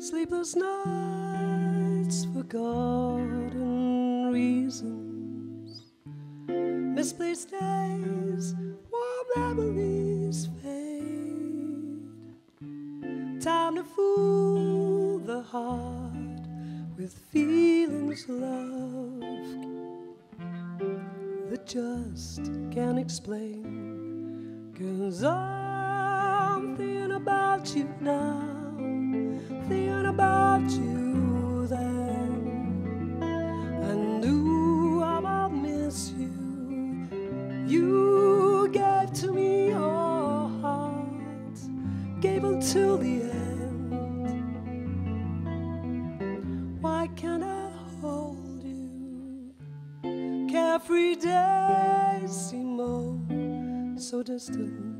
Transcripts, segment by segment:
Sleepless nights, forgotten reasons, misplaced days, warm memories fade. Time to fool the heart with feelings love that just can't explain. Cause I'm thinking about you now thinking about you then. And ooh, how I miss you. You gave to me your heart, gave until the end. Carefree days seem oh so distant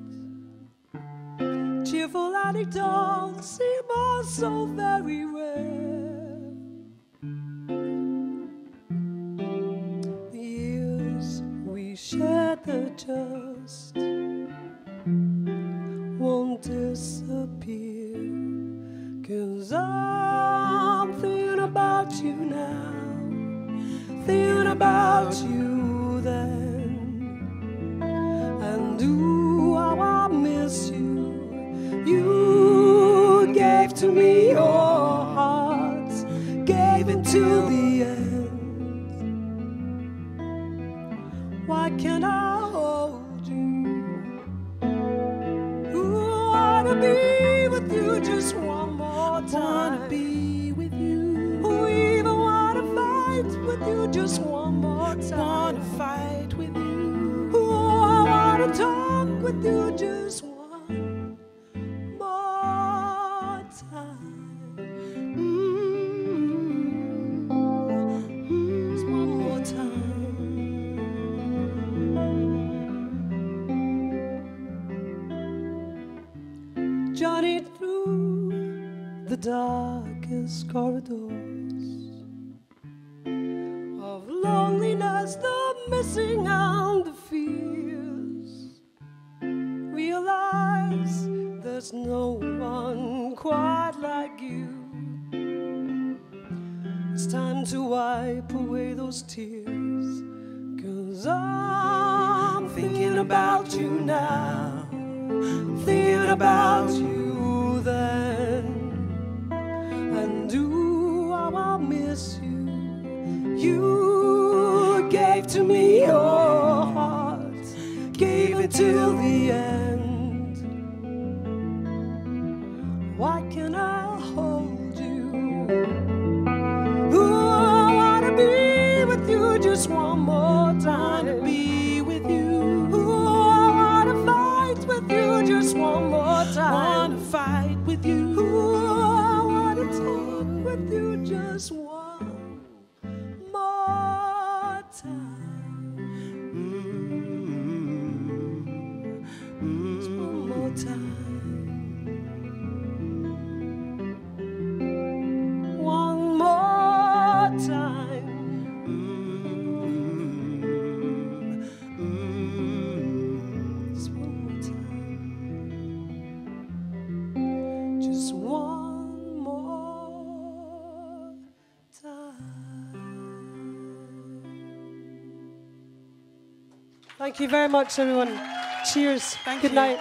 cheerful anecdotes seem all so very rare. The years we shared the just won't disappear. Cause I'm thinking about you now, thinking about you then. And do how I miss you. You gave to me your heart, gave it till the end. Why can't I hold you? Ooh, I wanna be Journey through the darkest corridors of loneliness, the missing and the fears. Realize there's no one quite like you. It's time to wipe away those tears. Cause I'm thinking about you now, about you then. And do how I miss you. You gave to me your heart, gave it till the one more time. Wanna fight with you. Ooh, I wanna talk with you just one more time. Thank you very much, everyone. Cheers. Thank Good you. night.